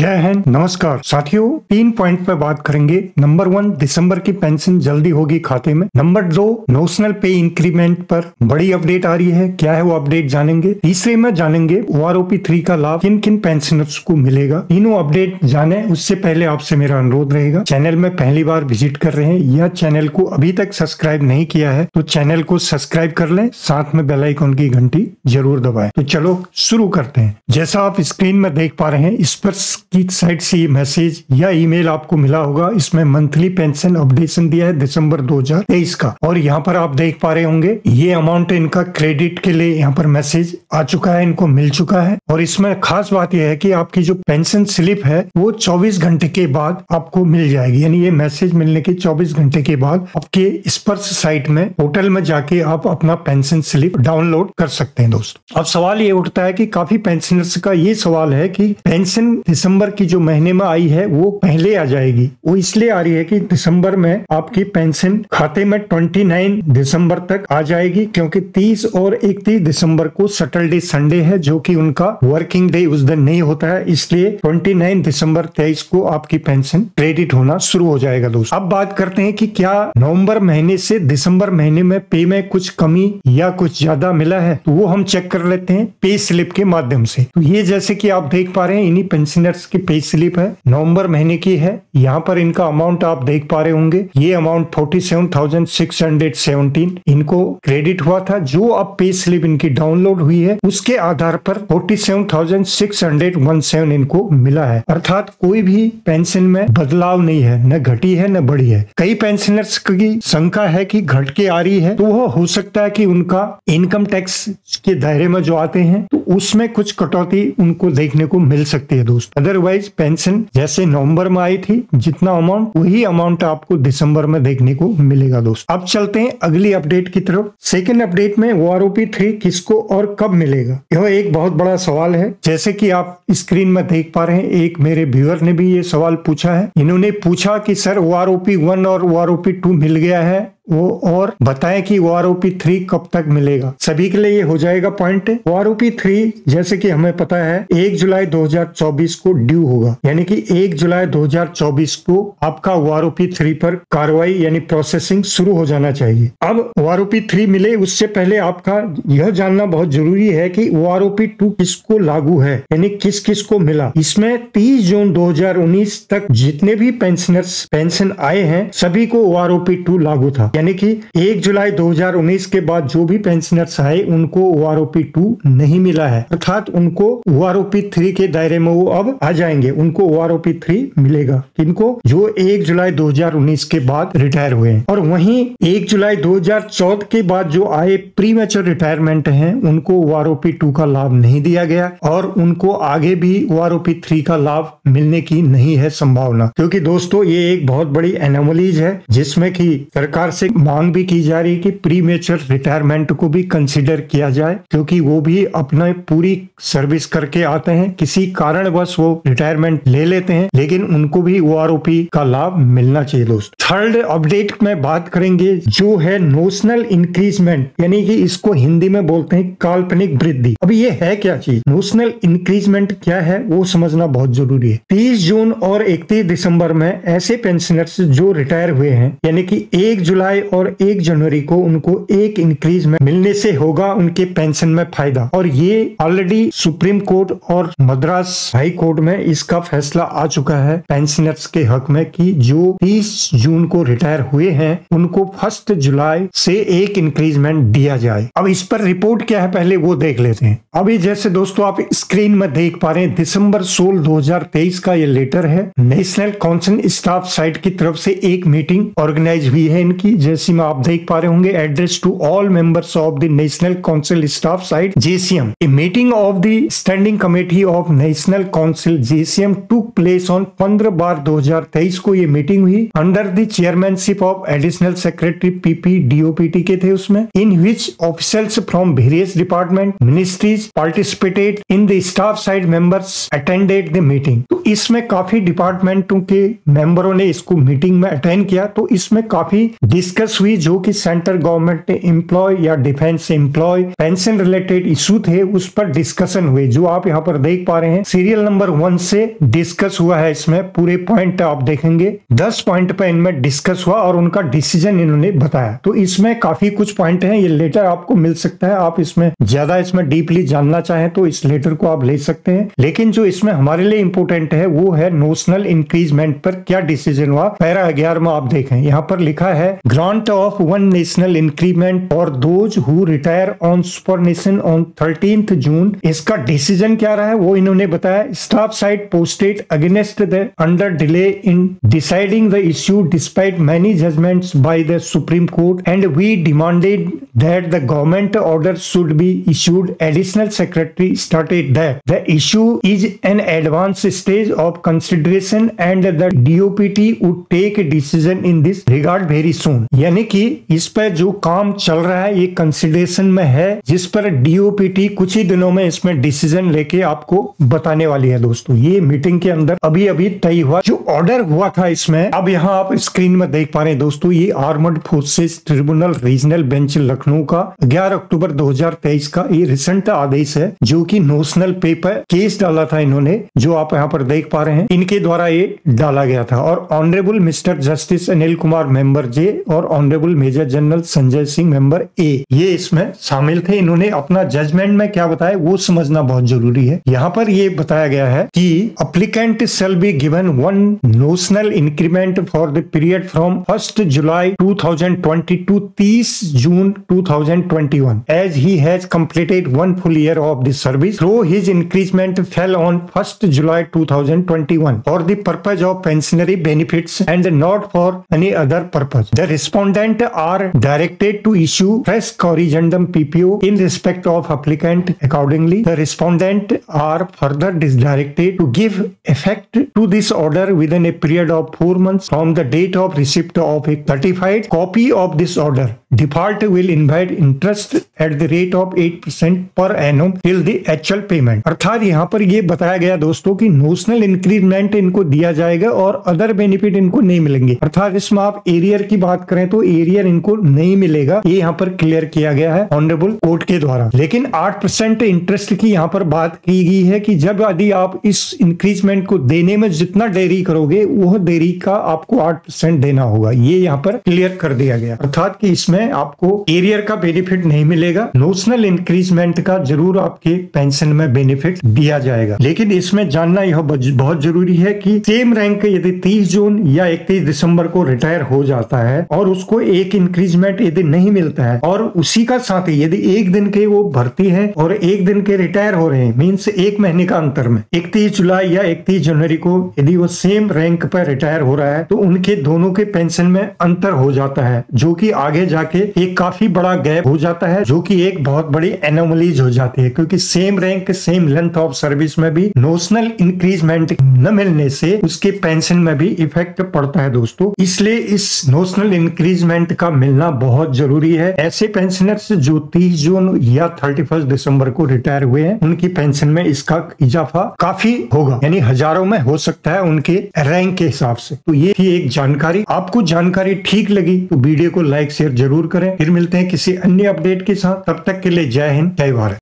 जय हिंद, नमस्कार। साथियों, तीन पॉइंट पे बात करेंगे। नंबर वन दिसंबर की पेंशन जल्दी होगी खाते में। नंबर दो नोशनल पे इंक्रीमेंट पर बड़ी अपडेट आ रही है। क्या है वो अपडेट जानेंगे? तीसरे में जानेंगे ओ आर थ्री का लाभ। किन किन पेंशनर्स को मिलेगा? तीनों अपडेट जाने, उससे पहले आपसे मेरा अनुरोध रहेगा। चैनल में पहली बार विज़िट कर रहे हैं। या चैनल को अभी तक सब्सक्राइब नहीं किया है तो चैनल को सब्सक्राइब कर लें। साथ में बेलाइकॉन की घंटी ज़रूर दबाए। तो चलो शुरू करते हैं। जैसा आप स्क्रीन में देख पा रहे हैं, इस पर की साइड से ये मैसेज या ईमेल आपको मिला होगा? इसमें मंथली पेंशन अपडेशन दिया है दिसंबर 2023 का। और यहाँ पर आप देख पा रहे होंगे, ये अमाउंट इनका क्रेडिट के लिए यहाँ पर मैसेज आ चुका है, इनको मिल चुका है। और इसमें खास बात यह है कि आपकी जो पेंशन स्लिप है, वो 24 घंटे के बाद आपको मिल जाएगी। यानी ये मैसेज मिलने के 24 घंटे के बाद आपके स्पर्श साइट में होटल में जाके आप अपना पेंशन स्लिप डाउनलोड कर सकते हैं दोस्तों। अब सवाल ये उठता है कि काफ़ी पेंशनर्स का ये सवाल है कि पेंशन दिसंबर की जो महीने में आई है, वो पहले आ जाएगी। वो इसलिए आ रही है कि दिसंबर में आपकी पेंशन खाते में 29 दिसंबर तक आ जाएगी, क्योंकि 30 और 31 दिसंबर को सैटरडे संडे है, जो कि उनका वर्किंग डे उस दिन नहीं होता है। इसलिए 29 दिसंबर 23 को आपकी पेंशन क्रेडिट होना शुरू हो जाएगा, दोस्तों। अब बात करते हैं कि क्या नवंबर महीने से दिसंबर महीने में पे में कुछ कमी या कुछ ज़्यादा मिला है? तो वो हम चेक कर लेते हैं पे स्लिप के माध्यम से। तो ये जैसे कि आप देख पा रहे हैं, इन्हीं पेंशनर्स की पे स्लिप है। नवंबर महीने की है। यहाँ पर इनका अमाउंट आप देख पा रहे होंगे। ये amount forty seven thousand six hundred seventeen इनको क्रेडिट हुआ था। जो अब पे स्लिप इनकी डाउनलोड हुई है, उसके आधार पर forty seven thousand six hundred one seven इनको मिला है। अर्थात कोई भी पेंशन में बदलाव नहीं है। न घटी है, न बढ़ी है। कई पेंशनर्स की शंका है कि घट के आ रही है। तो वह हो सकता है कि उनका इनकम टैक्स के दायरे में जो आते हैं तो उसमें कुछ कटौती उनको देखने को मिल सकती है दोस्त। अदरवाइज़ पेंशन जैसे नवंबर में आई थी, जितना अमाउंट वही अमाउंट आपको दिसंबर में देखने को मिलेगा दोस्त। अब चलते हैं अगली अपडेट की तरफ़। सेकेंड अपडेट में ओ आर थ्री किसको और कब मिलेगा? यह एक बहुत बड़ा सवाल है। जैसे की आप स्क्रीन में देख पा रहे हैं, एक मेरे व्यूअर ने भी ये सवाल पूछा है। इन्होंने पूछा कि, सर ओ आर वन और ओ आर टू मिल गया है? वो और बताएँ कि O R O P three कब तक मिलेगा। सभी के लिए ये हो जाएगा पॉइंट ओ आर थ्री जैसे कि हमें पता है, एक जुलाई 2024 को ड्यू होगा। यानी कि एक जुलाई 2024 को आपका ओ आर थ्री पर कार्रवाई यानी प्रोसेसिंग शुरू हो जाना चाहिए। अब O R O P three मिले, उससे पहले आपका यह जानना बहुत ज़रूरी है कि ओ आर टू किसको लागू है, यानी किस किस को मिला। इसमें 30 जून 2019 तक जितने भी पेंशनर्स पेंशन आए हैं, सभी को O R O P two लागू था। यानी कि 1 जुलाई 2019 के बाद जो भी पेंशनर्स आए, उनको ओ आर टू नहीं मिला है। अर्थात उनको ओ आर थ्री के दायरे में वो अब आ जाएँगे। उनको ओ आर थ्री मिलेगा। किनको जो 1 जुलाई 2019 के बाद रिटायर हुए और वहीं 1 जुलाई 2014 के बाद जो आए प्री मेचर रिटायरमेंट है, उनको ओ आर टू का लाभ नहीं दिया गया और उनको आगे भी ओ आर थ्री का लाभ मिलने की नहीं है संभावना। क्योंकि दोस्तों, ये एक बहुत बड़ी एनोमलीज है, जिसमें कि सरकार से मांग भी की जा रही है कि प्री मेचर रिटायरमेंट को भी कंसिडर किया जाए, क्योंकि वो भी अपना पूरी सर्विस करके आते हैं। किसी कारणवश वो रिटायरमेंट ले लेते हैं, लेकिन उनको भी ओ का लाभ मिलना चाहिए दोस्त। थर्ड अपडेट में बात करेंगे, जो है नोशनल इंक्रीजमेंट यानी कि इसको हिंदी में बोलते हैं काल्पनिक वृद्धि। अभी ये है क्या चीज़? नोशनल इंक्रीजमेंट क्या है, वो समझना बहुत ज़रूरी है। तीस जून और इकतीस दिसंबर में ऐसे पेंशनर्स जो रिटायर हुए हैं, यानी कि एक जुलाई और एक जनवरी को उनको एक इंक्रीज में मिलने से होगा उनके पेंशन में फ़ायदा। और ये ऑलरेडी सुप्रीम कोर्ट और मद्रास हाई कोर्ट में इसका फैसला आ चुका है पेंशनर्स के हक में कि जो 30 जून को रिटायर हुए हैं, उनको फ़र्स्ट जुलाई से एक इंक्रीजमेंट दिया जाए। अब इस पर रिपोर्ट क्या है पहले वो देख लेते हैं। अभी जैसे दोस्तों आप स्क्रीन में देख पा रहे हैं, दिसंबर सोलह 2023 का ये लेटर है। नेशनल काउंसिल स्टाफ साइट की तरफ़ से एक मीटिंग ऑर्गेनाइज हुई है इनकी जैसी में आप देख पा रहे होंगे address to all members of the national council staff side JCM. A meeting of the standing committee of national council JCM took place on 15 बार 2023 को ये मीटिंग हुई। Under the chairmanship of additional secretary PP DOPT के थे उसमें in which officers from various department ministries participated in the staff side members attended the meeting तो इसमें काफ़ी डिपार्टमेंटों के मेंबरों ने इसको मीटिंग में अटेंड किया। तो इसमें काफ़ी डिस्कस हुई जो कि सेंट्रल गवर्नमेंट एम्प्लॉय या defence employee pension related issue थे, उस पर डिस्कशन हुए, जो आप यहाँ पर देख पा रहे हैं। सीरियल नंबर वन से डिस्कस हुआ है इसमें, पूरे पॉइंट आप देखेंगे। दस पॉइंट पर इनमें डिस्कस हुआ और उनका डिसीज़न इन्होंने बताया। तो इसमें काफ़ी कुछ पॉइंट है, ये लेटर आपको मिल सकता है। आप इसमें ज़्यादा इसमें डीपली जानना चाहें तो इस लेटर को आप ले सकते हैं। लेकिन जो इसमें हमारे लिए इंपोर्टेंट है, वो है नोशनल इंक्रीजमेंट पर क्या डिसीज़न हुआ। पैरा ग्यारह आप देखें, यहाँ पर लिखा है grant of one national increment for those who retire on superannuation on thirteen June इसका डिसीज़न क्या रहा है? वो इन्होंने बताया। Staff side posted against the under delay in deciding the issue despite many judgments by the supreme court and we demanded that the government order should be issued additional secretary started that the issue is an advance stage of consideration and the DOPT would take decision in this regard very soon यानी कि इस पर जो काम चल रहा है, ये कंसिडरेशन में है, जिस पर डीओपीटी कुछ ही दिनों में इसमें डिसीज़न लेके आपको बताने वाली है दोस्तों। ये मीटिंग के अंदर अभी अभी तय हुआ, जो ऑर्डर हुआ था इसमें, अब यहाँ आप स्क्रीन में देख पा रहे हैं दोस्तों, ये armed forces tribunal regional bench Lucknow का 11 अक्टूबर 2023 का ये रिसेंट आदेश है, जो कि नोशनल पे पर केस डाला था इन्होंने, जो आप यहाँ पर देख पा रहे हैं। इनके द्वारा ये डाला गया था। और honourable mister justice Anil Kumar member J, और honourable major general Sanjay Singh, member A ये इसमें शामिल थे। इन्होंने अपना जजमेंट में क्या बताया, वो समझना बहुत ज़रूरी है। यहाँ पर ये बताया गया है कि applicant shall be given one notional increment for the period from first July 2020 to 30 June 2021 as he has completed one full year of the service through his increment fell on first July 2021 for the purpose of pensionary benefits and not for any other purpose the respondent are directed to issue fresh corrigendum PPO in respect of applicant. Accordingly, the respondent are further directed to give effect to this order within a period of 4 months from the date of receipt of a certified copy of this order. Default will invite interest at the rate of 8% per annum till the actual payment. अर्थात यहाँ पर ये बताया गया दोस्तों कि notional increment इनको दिया जाएगा और अदर बेनिफिट इनको नहीं मिलेंगे। अर्थात इसमें आप एरियर की बात करें तो एरियर इनको नहीं मिलेगा। ये यहाँ पर क्लियर किया गया है ऑनरेबल कोर्ट के द्वारा। लेकिन आठ परसेंट इंटरेस्ट की यहाँ पर बात की गई है कि जब यदि आप इस इंक्रीजमेंट को देने में जितना देरी करोगे, वह देरी का आपको आठ परसेंट देना होगा। ये यहाँ पर क्लियर कर दिया गया। अर्थात कि इसमें आपको एरियर का बेनिफिट नहीं मिलेगा। नोशनल इंक्रीजमेंट का ज़रूर आपके पेंशन में बेनिफिट दिया जाएगा। लेकिन इसमें जानना यह बहुत ज़रूरी है कि सेम रैंक यदि 30 जून या 31 दिसंबर को रिटायर हो जाता है और उसको एक इंक्रीजमेंट यदि नहीं मिलता है और उसी का साथ ही यदि एक दिन के वो भर्ती है और एक दिन के रिटायर हो रहे हैं मीन्स एक महीने का अंतर में। इकतीस जुलाई या इकतीस जनवरी को यदि वो सेम रैंक पर रिटायर हो रहा है तो उनके दोनों के पेंशन में अंतर हो जाता है, जो कि आगे जाके एक काफ़ी बड़ा गैप हो जाता है, जो कि एक बहुत बड़ी एनोमलीज हो जाती है, क्योंकि same rank same length of service में भी नोशनल इंक्रीजमेंट न मिलने से उसके पेंशन में भी इफ़ेक्ट पड़ता है दोस्तों। इसलिए इस नोशनल इंक्रीजमेंट का मिलना बहुत ज़रूरी है। ऐसे पेंशनर्स जो 30 जून या 31 दिसंबर को रिटायर हुए हैं, उनकी पेंशन में इसका इजाफा काफ़ी होगा, यानी हज़ारों में हो सकता है उनके रैंक के हिसाब से। तो ये थी एक जानकारी। आपको जानकारी ठीक लगी तो वीडियो को लाइक शेयर ज़रूर करें। फिर मिलते हैं किसी अन्य अपडेट के साथ। तब तक के लिए जय हिंद, जय भारत।